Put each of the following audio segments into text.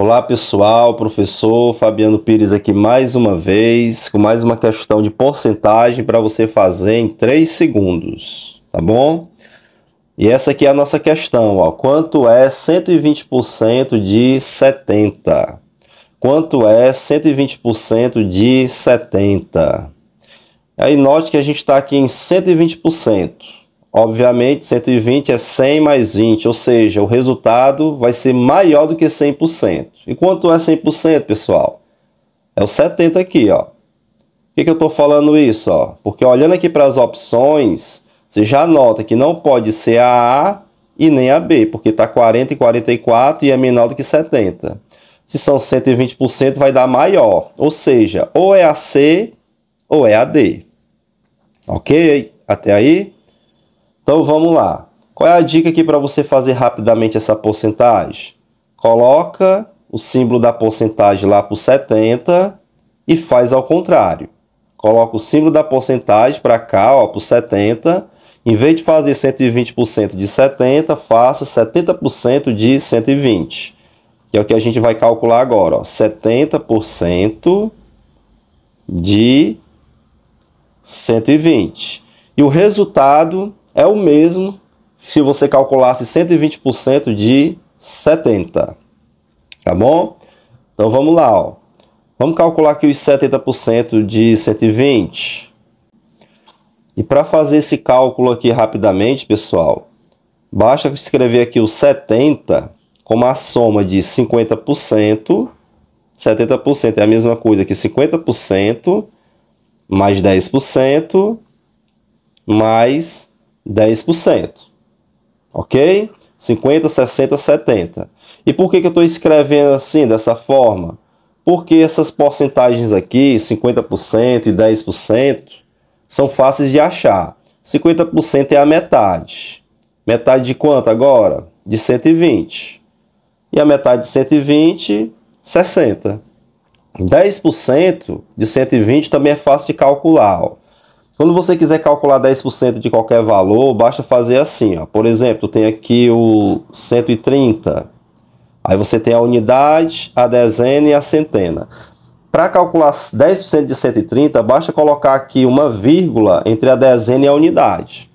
Olá pessoal, professor Fabiano Pires aqui mais uma vez, com mais uma questão de porcentagem para você fazer em 3 segundos, tá bom? E essa aqui é a nossa questão, ó. Quanto é 120% de 70? Quanto é 120% de 70? Aí note que a gente está aqui em 120%. Obviamente, 120 é 100 mais 20, ou seja, o resultado vai ser maior do que 100%. E quanto é 100%, pessoal? É o 70 aqui, ó. Por que, que eu estou falando isso? Ó? Porque olhando aqui para as opções, você já nota que não pode ser a A e nem a B, porque está 40 e 44 e é menor do que 70. Se são 120%, vai dar maior. Ou seja, ou é a C ou é a D. Ok? Até aí? Então vamos lá. Qual é a dica aqui para você fazer rapidamente essa porcentagem? Coloca o símbolo da porcentagem lá para o 70 e faz ao contrário. Coloca o símbolo da porcentagem para cá, para o 70. Em vez de fazer 120% de 70, faça 70% de 120. Que é o que a gente vai calcular agora. Ó. 70% de 120. E o resultado é o mesmo se você calculasse 120% de 70. Tá bom? Então vamos lá, ó. Vamos calcular aqui os 70% de 120. E para fazer esse cálculo aqui rapidamente, pessoal, basta escrever aqui o 70 como a soma de 50%. 70% é a mesma coisa que 50% mais 10% mais 10%. Ok? 50, 60, 70. E por que, que eu estou escrevendo assim, dessa forma? Porque essas porcentagens aqui, 50% e 10%, são fáceis de achar. 50% é a metade. Metade de quanto agora? De 120. E a metade de 120, 60. 10% de 120 também é fácil de calcular. Ó. Quando você quiser calcular 10% de qualquer valor, basta fazer assim. Ó. Por exemplo, tem aqui o 130. Aí você tem a unidade, a dezena e a centena. Para calcular 10% de 130, basta colocar aqui uma vírgula entre a dezena e a unidade.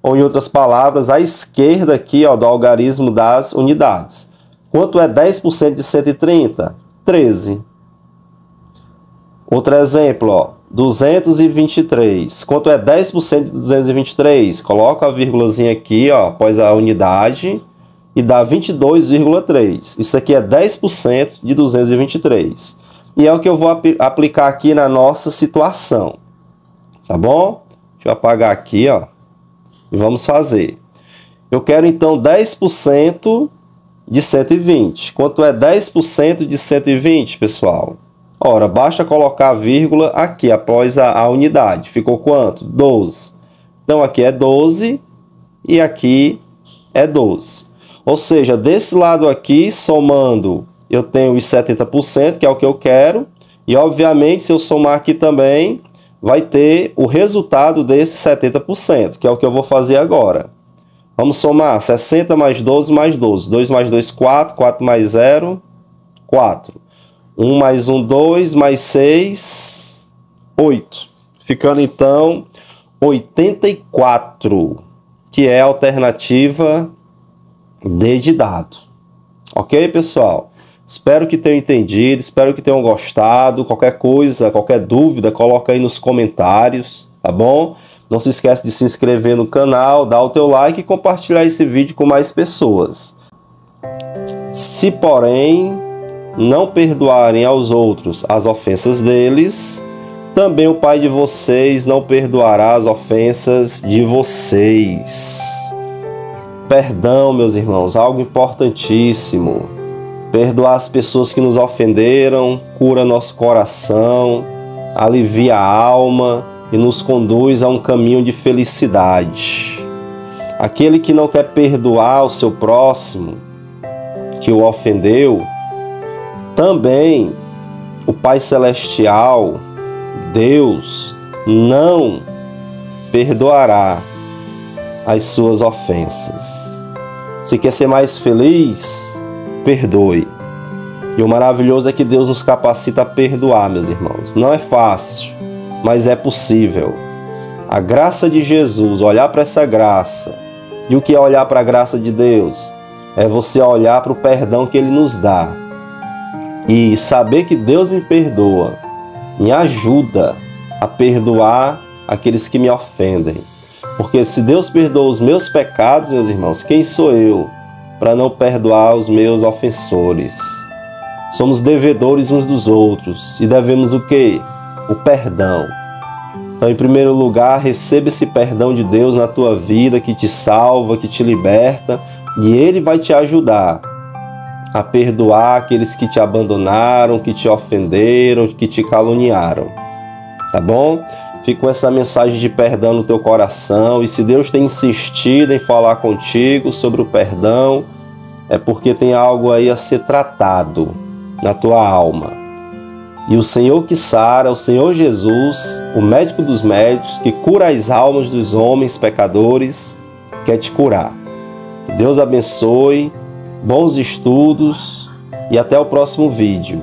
Ou, em outras palavras, à esquerda aqui ó, do algarismo das unidades. Quanto é 10% de 130? 13. Outro exemplo, ó, 223. Quanto é 10% de 223? Coloca a vírgulazinha aqui, ó, após a unidade e dá 22,3. Isso aqui é 10% de 223. E é o que eu vou ap aplicar aqui na nossa situação. Tá bom? Deixa eu apagar aqui, ó. E vamos fazer. Eu quero então 10% de 120. Quanto é 10% de 120, pessoal? Ora, basta colocar a vírgula aqui após a, a unidade. Ficou quanto? 12. Então aqui é 12 e aqui é 12. Ou seja, desse lado aqui, somando, eu tenho os 70%, que é o que eu quero. E obviamente, se eu somar aqui também, vai ter o resultado desse 70%, que é o que eu vou fazer agora. Vamos somar 60 mais 12 mais 12. 2 mais 2, 4. 4 mais 0, 4. 1 mais 1, 2, mais 6, 8. Ficando então 84, que é a alternativa D de dado. Ok, pessoal? Espero que tenham entendido, espero que tenham gostado. Qualquer coisa, qualquer dúvida, coloca aí nos comentários, tá bom? Não se esqueça de se inscrever no canal, dar o teu like e compartilhar esse vídeo com mais pessoas. Se porém não perdoarem aos outros as ofensas deles, também o Pai de vocês não perdoará as ofensas de vocês. Perdão, meus irmãos, algo importantíssimo. Perdoar as pessoas que nos ofenderam, cura nosso coração, alivia a alma e nos conduz a um caminho de felicidade. Aquele que não quer perdoar o seu próximo, que o ofendeu, também o Pai Celestial, Deus, não perdoará as suas ofensas. Se quer ser mais feliz, perdoe. E o maravilhoso é que Deus nos capacita a perdoar, meus irmãos. Não é fácil, mas é possível. A graça de Jesus, olhar para essa graça. E o que é olhar para a graça de Deus? É você olhar para o perdão que Ele nos dá. E saber que Deus me perdoa, me ajuda a perdoar aqueles que me ofendem. Porque se Deus perdoa os meus pecados, meus irmãos, quem sou eu para não perdoar os meus ofensores? Somos devedores uns dos outros e devemos o que? O perdão. Então, em primeiro lugar, receba esse perdão de Deus na tua vida que te salva, que te liberta, e ele vai te ajudar a perdoar aqueles que te abandonaram, que te ofenderam, que te caluniaram. Tá bom? Fica com essa mensagem de perdão no teu coração. E se Deus tem insistido em falar contigo sobre o perdão, é porque tem algo aí a ser tratado na tua alma. E o Senhor que sara, o Senhor Jesus, o médico dos médicos, que cura as almas dos homens pecadores, quer te curar. Que Deus abençoe, bons estudos e até o próximo vídeo.